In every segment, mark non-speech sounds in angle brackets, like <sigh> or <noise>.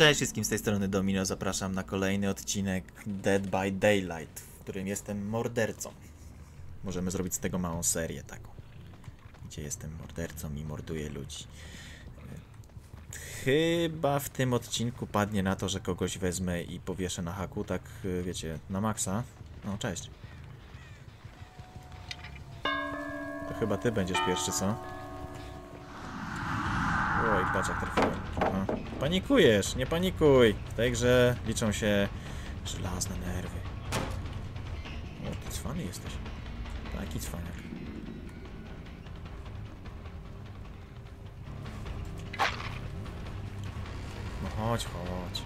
Cześć wszystkim z tej strony Domino, zapraszam na kolejny odcinek Dead by Daylight, w którym jestem mordercą. Możemy zrobić z tego małą serię taką, gdzie jestem mordercą i morduję ludzi. Chyba w tym odcinku padnie na to, że kogoś wezmę i powieszę na haku, tak wiecie, na maksa. No, cześć. To chyba ty będziesz pierwszy, co? Oj, patrz jak trafiłem. Aha. Panikujesz, nie panikuj. W tej grze liczą się żelazne nerwy. O, ty cwany jesteś. Taki cwaniak. No chodź, chodź.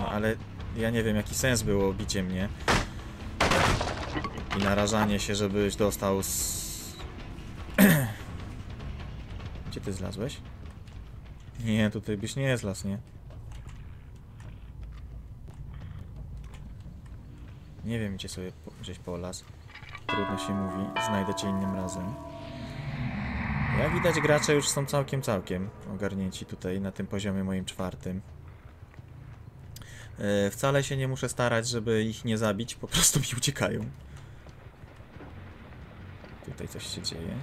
No ale ja nie wiem jaki sens było bicie mnie. I narażanie się, żebyś dostał z... Gdzie ty zlazłeś? Nie, tutaj byś nie zlazł, nie? Nie wiem, gdzie sobie po- gdzieś polas. Trudno się mówi, znajdę cię innym razem. Jak widać, gracze już są całkiem, całkiem ogarnięci tutaj na tym poziomie moim czwartym. E, wcale się nie muszę starać, żeby ich nie zabić, po prostu mi uciekają. Tutaj coś się dzieje.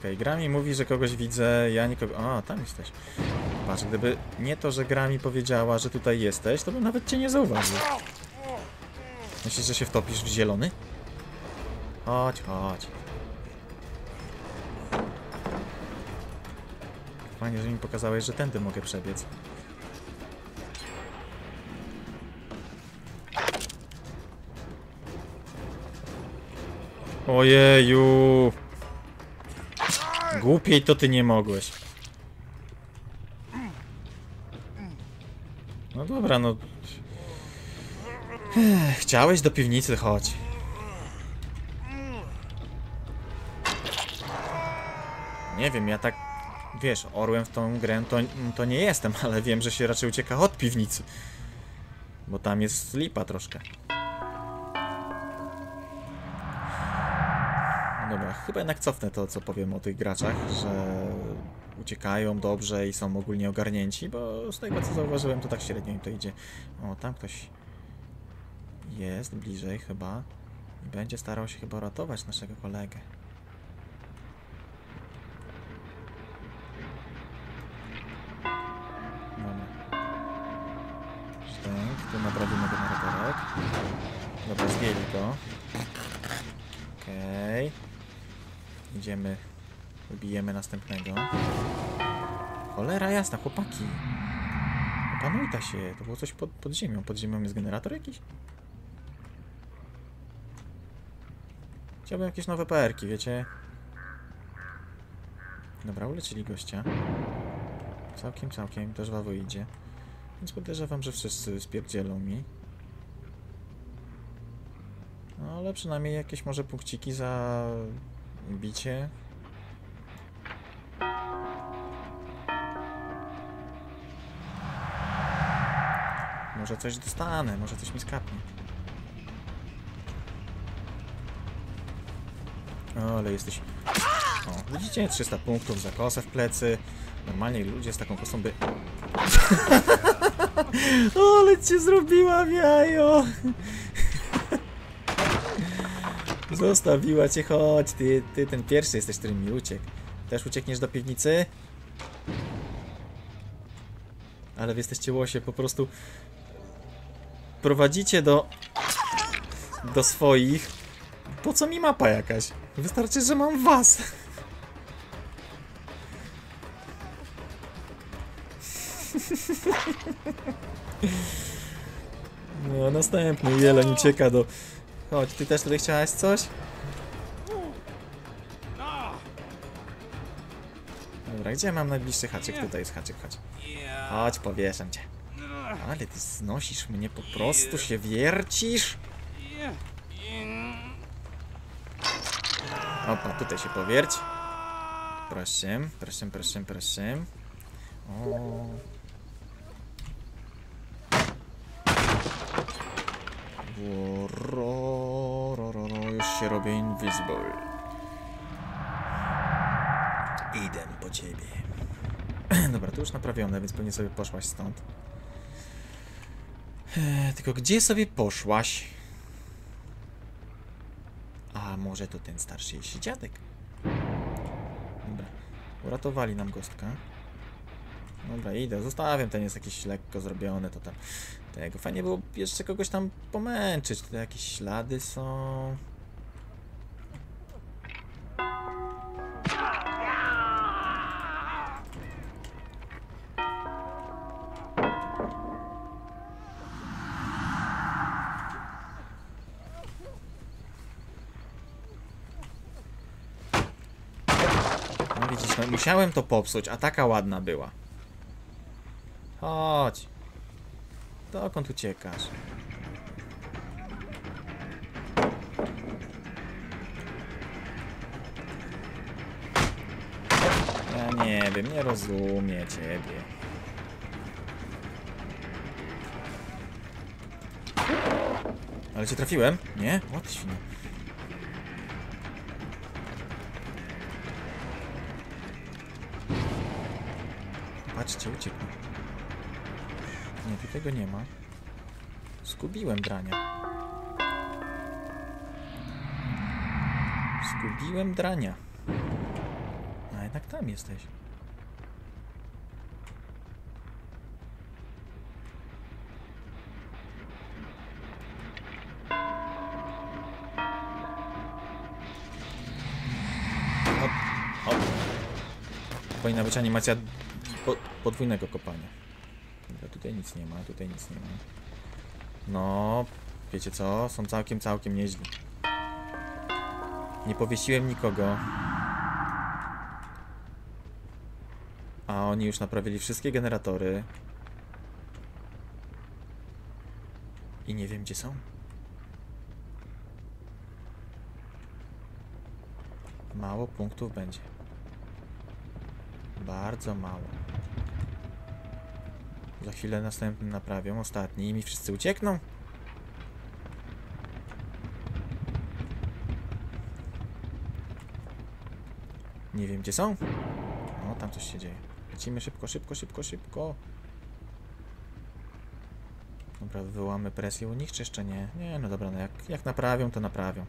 Okej, gra mi mówi, że kogoś widzę, ja nikogo... A, tam jesteś. Patrz, gdyby nie to, że gra mi powiedziała, że tutaj jesteś, to bym nawet cię nie zauważył. Myślisz, że się wtopisz w zielony? Chodź, chodź. Fajnie, że mi pokazałeś, że tędy mogę przebiec. Ojeju. Głupiej to ty nie mogłeś. No dobra, no. Chciałeś do piwnicy, chodź. Nie wiem, ja tak, wiesz, orłem w tą grę to, to nie jestem, <laughs> ale wiem, że się raczej ucieka od piwnicy. Bo tam jest lipa troszkę. Chyba jednak cofnę to, co powiem o tych graczach, że uciekają dobrze i są ogólnie ogarnięci, bo z tego, co zauważyłem, to tak średnio im to idzie. O, tam ktoś jest bliżej chyba i będzie starał się chyba ratować naszego kolegę. Dobra. Sztęk, tu naprawimy generatorek. Dobra, zdjęli go. Okej. Idziemy. Ubijemy następnego. Cholera jasna, chłopaki. Opanujta się. To było coś pod, pod ziemią. Pod ziemią jest generator jakiś? Chciałbym jakieś nowe PR-ki, wiecie? Dobra, uleczyli gościa. Całkiem, całkiem. Też wawo idzie. Więc podejrzewam, że wszyscy spierdzielą mi. No ale przynajmniej jakieś może punkciki za bicie. Może coś dostanę, może coś mi skapnie. O, ale jesteś... O, widzicie? 300 punktów za kosę w plecy. Normalnie ludzie z taką kosą by... <laughs> o, ale cię zrobiłam, jajo! Zostawiła cię, chodź, ty, ty ten pierwszy jesteś, który mi uciekł. Też uciekniesz do piwnicy? Ale wy jesteście łosie, po prostu prowadzicie do do swoich. Po co mi mapa jakaś? Wystarczy, że mam was. <laughs> No, następny jeleń ucieka do... Chodź, ty też tutaj chciałaś coś? Dobra, gdzie mam najbliższy haczyk? Tutaj jest haczyk, chodź. Chodź, powieszam cię. Ale ty znosisz mnie, po prostu się wiercisz. Opa, tutaj się powierć. Proszę, proszę, proszę, proszę. O się robię invisible. Idę po ciebie. <clears throat> Dobra, to już naprawione, więc pewnie sobie poszłaś stąd. Eee, tylko gdzie sobie poszłaś? A może to ten starszy dziadek? Dobra, uratowali nam gostka. Dobra, idę, zostawiam, ten jest jakiś lekko zrobiony, to tam tego. Fajnie było jeszcze kogoś tam pomęczyć, tutaj jakieś ślady są. No musiałem to popsuć, a taka ładna była. Chodź. Dokąd uciekasz? Ja nie wiem, nie rozumiem ciebie. Ale cię trafiłem? Nie? Świnia. Patrzcie, uciekł. Nie, tego nie ma. Zgubiłem drania. Zgubiłem drania. A jednak tam jesteś. Hop, hop. Powinna być animacja po, podwójnego kopania. Dobra, tutaj nic nie ma, tutaj nic nie ma. No, wiecie co? Są całkiem, całkiem nieźli. Nie powiesiłem nikogo. A oni już naprawili wszystkie generatory. I nie wiem, gdzie są. Mało punktów będzie. Bardzo mało. Za chwilę następny naprawią, ostatni i mi wszyscy uciekną. Nie wiem gdzie są. O, tam coś się dzieje. Lecimy szybko, szybko, szybko, szybko. Dobra, wywołamy presję u nich, czy jeszcze nie? Nie, no dobra, no jak, jak naprawią, to naprawią.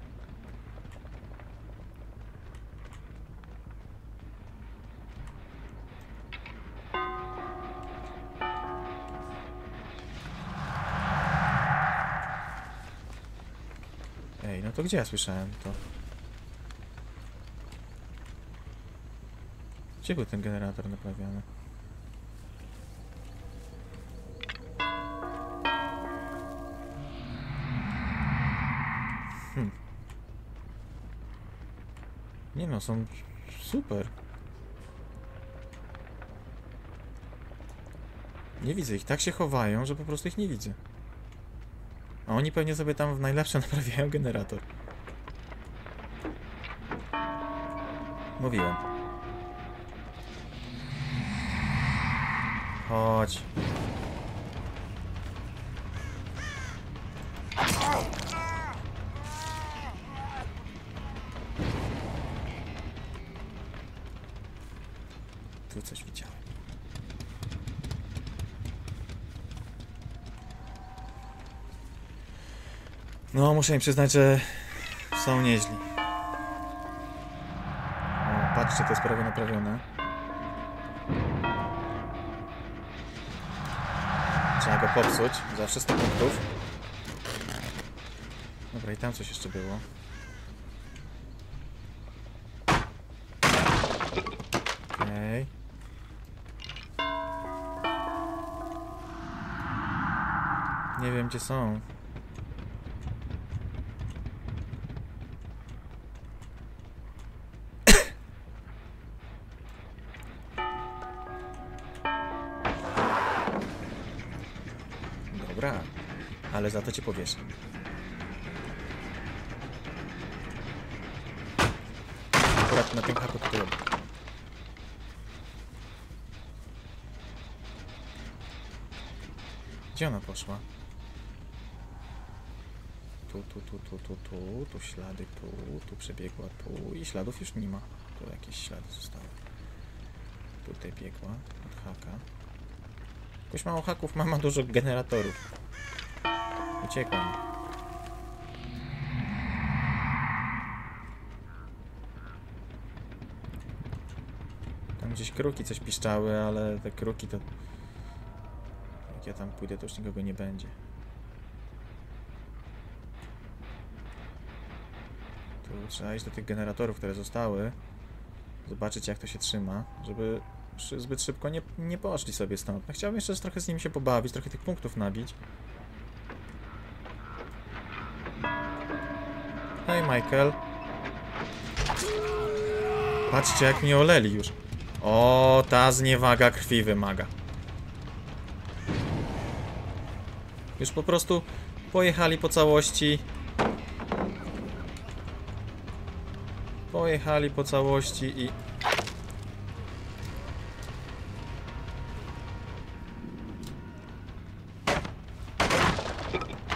No to gdzie ja słyszałem to? Gdzie był ten generator naprawiany? Hmm. Nie no, są super. Nie widzę ich, tak się chowają, że po prostu ich nie widzę. A oni pewnie sobie tam w najlepsze <laughs> naprawiają generator. Mówiłem. Chodź. No, muszę im przyznać, że są nieźli. O, patrzcie, to jest prawie naprawione. Trzeba go popsuć za 300 punktów. Dobra, i tam coś jeszcze było. Okej. Nie wiem, gdzie są. Za to cię powieszę. Akurat na tym haku to robię. Gdzie ona poszła? tu, tu, tu, tu, tu, tu, tu ślady, tu, tu przebiegła, tu i śladów już nie ma. Tu jakieś ślady zostały. Tutaj biegła od haka. Jakoś mało haków, mama dużo generatorów. Uciekłam. Tam gdzieś kruki coś piszczały, ale te kruki to... Jak ja tam pójdę, to już nikogo nie będzie. Tu trzeba iść do tych generatorów, które zostały. Zobaczyć jak to się trzyma, żeby zbyt szybko nie, nie poszli sobie stąd. No chciałbym jeszcze trochę z nimi się pobawić, trochę tych punktów nabić. Hej Michael. Patrzcie jak mnie oleli już. O, ta zniewaga krwi wymaga. Już po prostu pojechali po całości. Pojechali po całości i...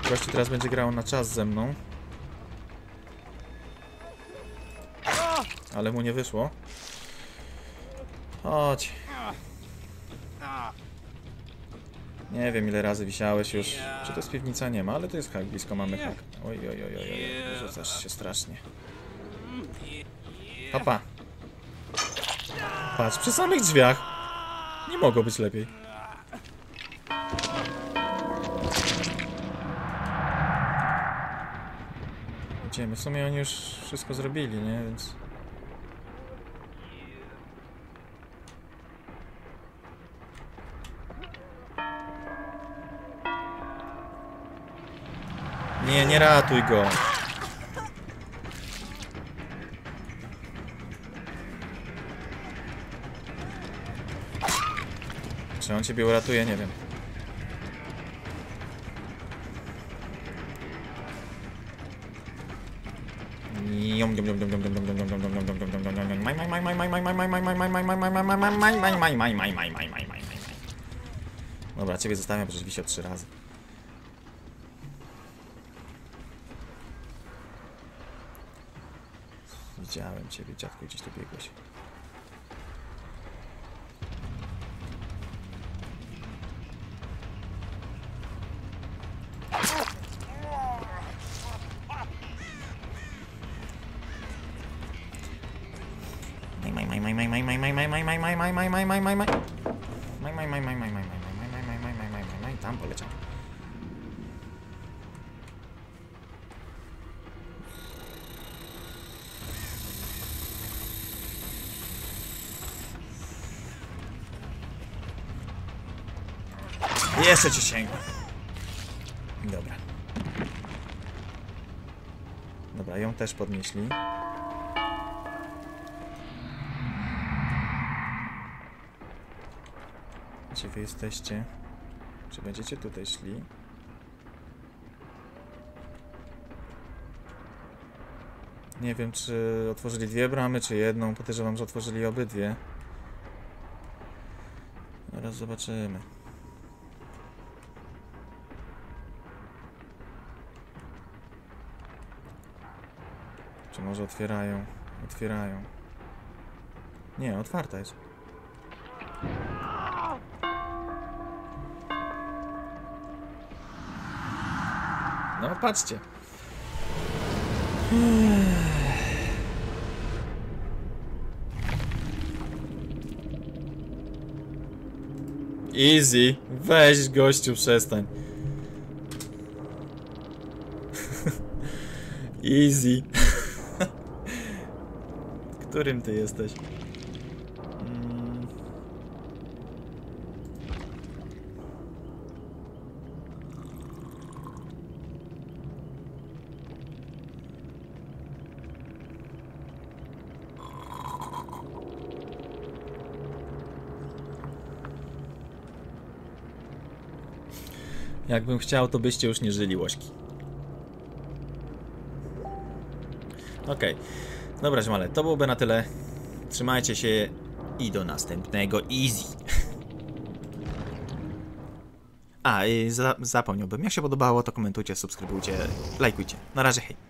Gościu teraz będzie grał na czas ze mną. Ale mu nie wyszło. Chodź. Nie wiem ile razy wisiałeś już. Czy to jest piwnica? Nie ma, ale to jest hak. Blisko mamy hak. Oj, oj, oj, oj, oj. Rzucasz się strasznie. Papa. Patrz, przy samych drzwiach. Nie mogło być lepiej. Idziemy. W sumie oni już wszystko zrobili, nie? Więc... Nie, nie ratuj go. Czy on ciebie uratuje? Nie wiem. Dobra, ciebie zostawiam, wisi trzy razy. Widziałem ciebie, dziadku, gdzieś tu biegłeś. Tam poleciał. Jeszcze cię sięgnę. Dobra. Dobra, ją też podnieśli. Gdzie wy jesteście? Czy będziecie tutaj szli? Nie wiem, czy otworzyli dwie bramy, czy jedną. Podejrzewam, że otworzyli obydwie. Zaraz zobaczymy. Czy może otwierają? Otwierają. Nie, otwarta jest. No, patrzcie. Easy. Weź gościu, przestań. <laughs> Easy. Którym ty jesteś? Mm. Jakbym chciał, to byście już nie żyli łośki. Okej. Dobra, ziomale, to byłoby na tyle. Trzymajcie się i do następnego. Easy. A, za, zapomniałbym. Jak się podobało, to komentujcie, subskrybujcie, lajkujcie. Na razie, hej.